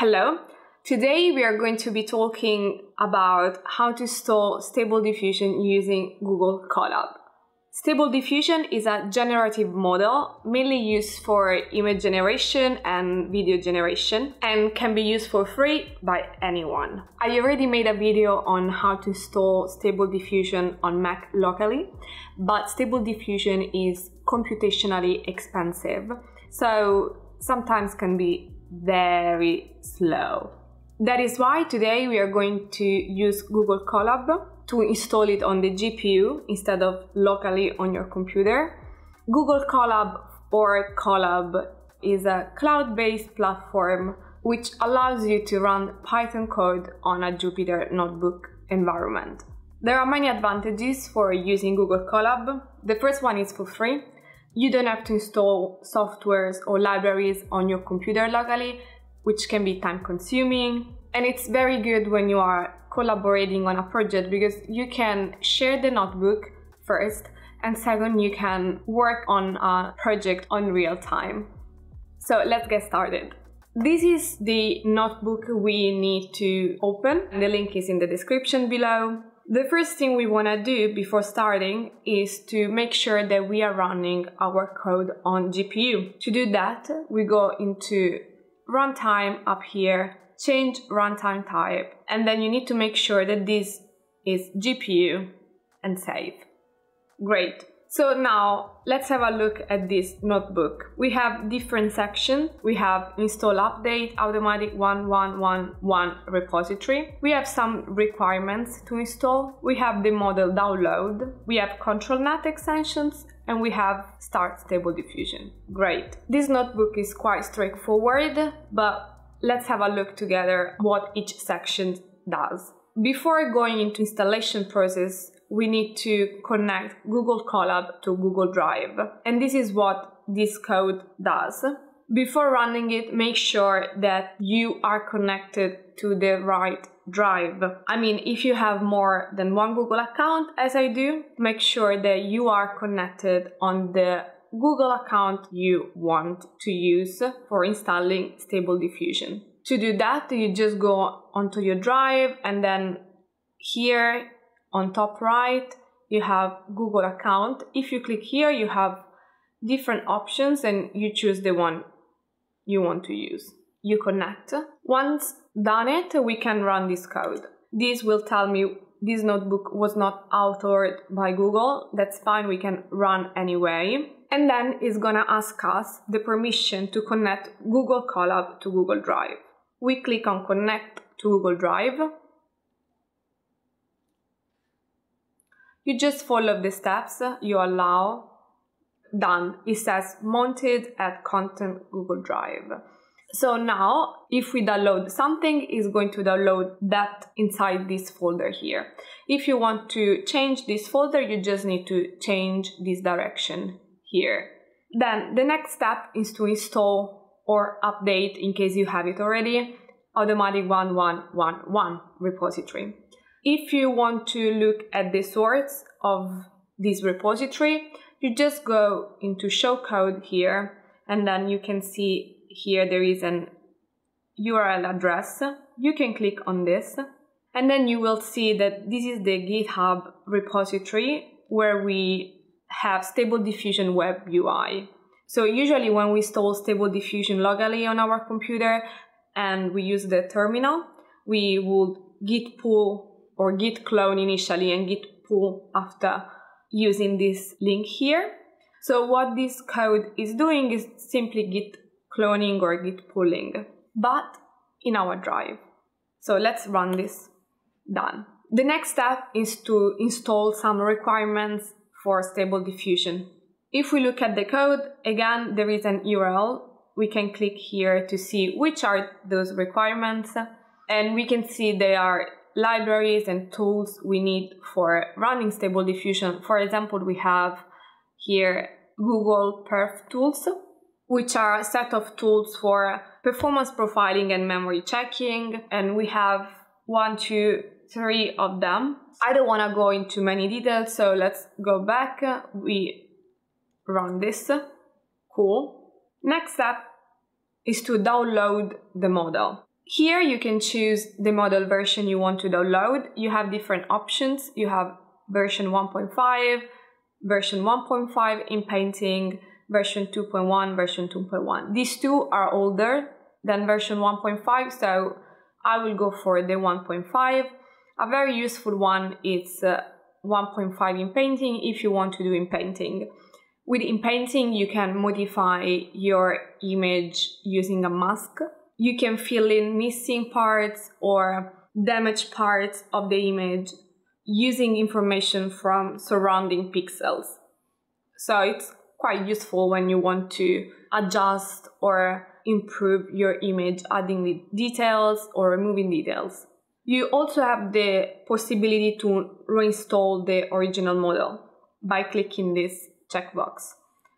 Hello. Today we are going to be talking about how to store Stable Diffusion using Google Colab. Stable Diffusion is a generative model mainly used for image generation and video generation and can be used for free by anyone. I already made a video on how to store Stable Diffusion on Mac locally, but Stable Diffusion is computationally expensive, so sometimes can be very slow. That is why today we are going to use Google Colab to install it on the GPU instead of locally on your computer. Google Colab or Colab is a cloud-based platform which allows you to run Python code on a Jupyter notebook environment. There are many advantages for using Google Colab. The first one is for free. You don't have to install softwares or libraries on your computer locally, which can be time consuming. And it's very good when you are collaborating on a project because you can share the notebook first and second you can work on a project on real time. So let's get started. This is the notebook we need to open. The link is in the description below. The first thing we want to do before starting is to make sure that we are running our code on GPU. To do that, we go into runtime up here change runtime type, and then you need to make sure that this is GPU and save. Great. So now let's have a look at this notebook. We have different sections. We have install update, automatic 1111 repository. We have some requirements to install. We have the model download. We have ControlNet extensions and we have start stable diffusion. Great. This notebook is quite straightforward, but let's have a look together what each section does. Before going into installation process, we need to connect Google Colab to Google Drive. And this is what this code does. Before running it, make sure that you are connected to the right drive. I mean, if you have more than one Google account, as I do, make sure that you are connected on the Google account you want to use for installing Stable Diffusion. To do that, you just go onto your drive and then here on top right, you have Google account. If you click here, you have different options and you choose the one you want to use. You connect. Once done it, we can run this code. This will tell me this notebook was not authored by Google. That's fine, we can run anyway and then it's gonna ask us the permission to connect Google Colab to Google Drive. We click on connect to Google Drive. You just follow the steps you allow. Done. It says mounted at content Google Drive. So now, if we download something, it's going to download that inside this folder here. If you want to change this folder, you just need to change this direction here. Then the next step is to install or update in case you have it already automatic 1111 repository. If you want to look at the source of this repository, you just go into show code here and then you can see here there is an URL address. You can click on this and then you will see that this is the GitHub repository where we have Stable Diffusion Web UI. So usually when we install Stable Diffusion locally on our computer and we use the terminal, we would git pull or git clone initially and git pull after using this link here. So what this code is doing is simply git cloning or git pulling, but in our drive. So let's run this. Done. The next step is to install some requirements for stable diffusion. If we look at the code, again, there is an URL. We can click here to see which are those requirements. And we can see they are libraries and tools we need for running stable diffusion. For example, we have here Google Perf tools, which are a set of tools for performance profiling and memory checking. And we have one, two, three of them. I don't want to go into many details, so let's go back. We run this. Cool. Next step is to download the model. Here you can choose the model version you want to download. You have different options. You have version 1.5, version 1.5 in painting, version 2.1, version 2.1. These two are older than version 1.5, so I will go for the 1.5. A very useful one is uh, 1.5 in painting if you want to do in painting. With in painting, you can modify your image using a mask. You can fill in missing parts or damaged parts of the image using information from surrounding pixels. So it's quite useful when you want to adjust or improve your image, adding details or removing details. You also have the possibility to reinstall the original model by clicking this checkbox.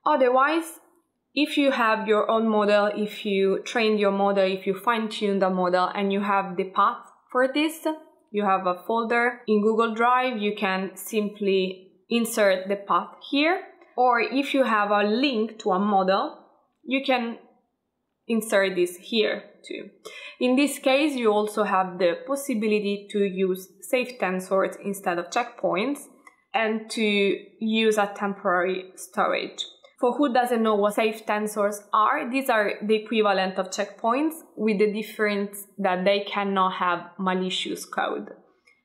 Otherwise, if you have your own model, if you trained your model, if you fine tune the model and you have the path for this, you have a folder in Google Drive, you can simply insert the path here. Or if you have a link to a model, you can insert this here too. In this case, you also have the possibility to use safe tensors instead of checkpoints and to use a temporary storage. For who doesn't know what safe tensors are, these are the equivalent of checkpoints with the difference that they cannot have malicious code.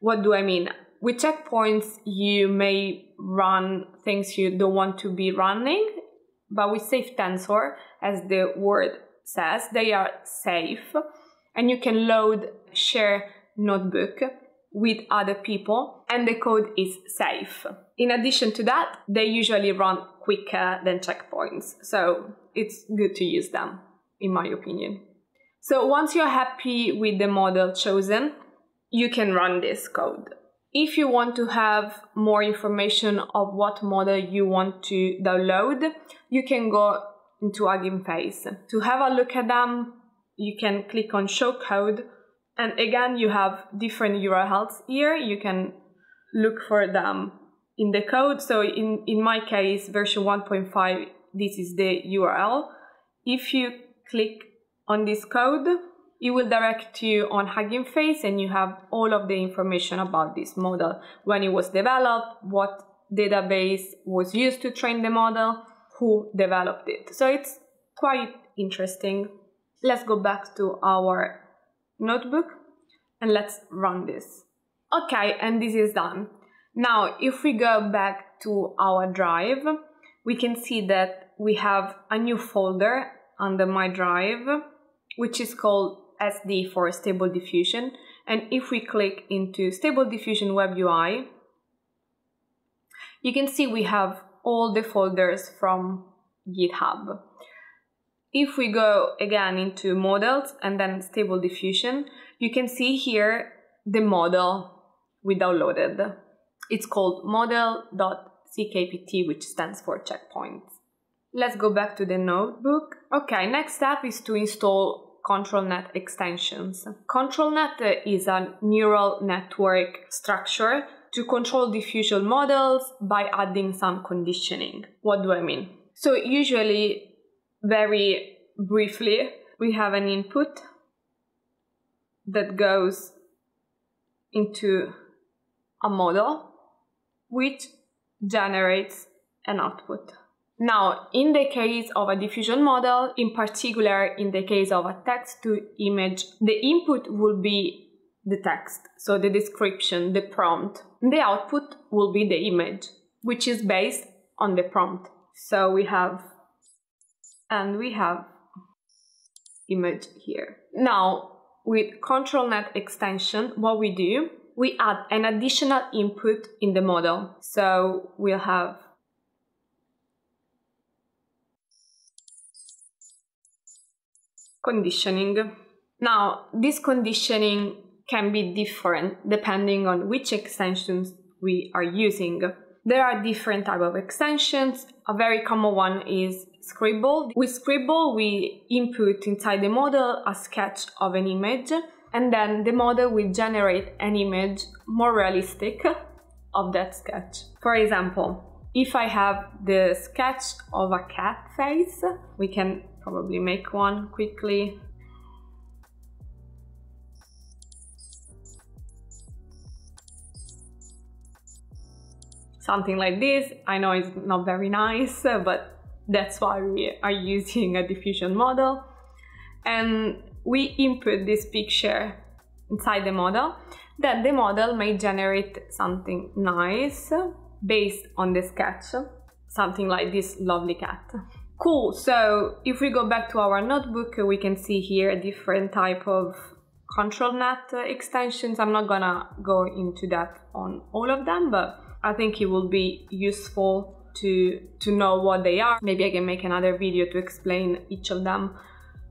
What do I mean? With checkpoints, you may run things you don't want to be running, but with safe tensor, as the word says they are safe and you can load share notebook with other people and the code is safe. In addition to that, they usually run quicker than checkpoints, so it's good to use them, in my opinion. So once you're happy with the model chosen, you can run this code. If you want to have more information of what model you want to download, you can go into Hugging Face. To have a look at them, you can click on show code and again you have different URLs here. You can look for them in the code. So in, in my case, version 1.5, this is the URL. If you click on this code, it will direct you on Hugging Face and you have all of the information about this model, when it was developed, what database was used to train the model, who developed it. So it's quite interesting. Let's go back to our notebook and let's run this. Okay, and this is done. Now, if we go back to our drive, we can see that we have a new folder under my drive, which is called SD for Stable Diffusion. And if we click into Stable Diffusion Web UI, you can see we have all the folders from GitHub. If we go again into models and then stable diffusion, you can see here the model we downloaded. It's called model.ckpt, which stands for checkpoints. Let's go back to the notebook. Okay, next step is to install ControlNet extensions. ControlNet is a neural network structure to control diffusion models by adding some conditioning. What do I mean? So usually, very briefly, we have an input that goes into a model which generates an output. Now, in the case of a diffusion model, in particular in the case of a text to image, the input will be the text, so the description, the prompt. The output will be the image, which is based on the prompt. So we have, and we have image here. Now, with ControlNet extension, what we do, we add an additional input in the model. So we'll have conditioning. Now, this conditioning can be different depending on which extensions we are using. There are different type of extensions. A very common one is Scribble. With Scribble, we input inside the model a sketch of an image, and then the model will generate an image more realistic of that sketch. For example, if I have the sketch of a cat face, we can probably make one quickly. Something like this, I know it's not very nice, but that's why we are using a diffusion model. And we input this picture inside the model, that the model may generate something nice based on the sketch, something like this lovely cat. Cool, so if we go back to our notebook, we can see here a different type of control net extensions. I'm not gonna go into that on all of them, but I think it will be useful to, to know what they are. Maybe I can make another video to explain each of them.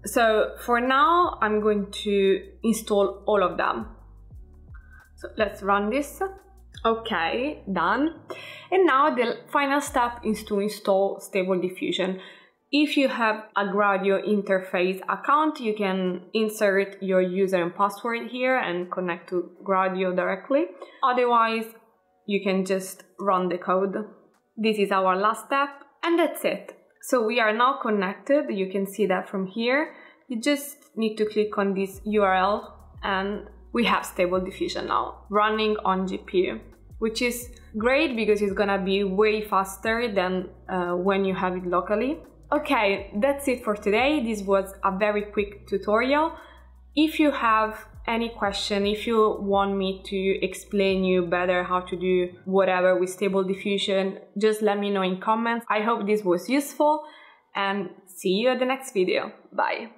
So for now, I'm going to install all of them. So let's run this. Okay, done. And now the final step is to install Stable Diffusion. If you have a Gradio interface account, you can insert your user and password here and connect to Gradio directly. Otherwise, you can just run the code. This is our last step and that's it. So we are now connected, you can see that from here. You just need to click on this URL and we have stable diffusion now running on GPU, which is great because it's gonna be way faster than uh, when you have it locally. Okay, that's it for today. This was a very quick tutorial. If you have any question, if you want me to explain you better how to do whatever with stable diffusion, just let me know in comments. I hope this was useful and see you at the next video. Bye.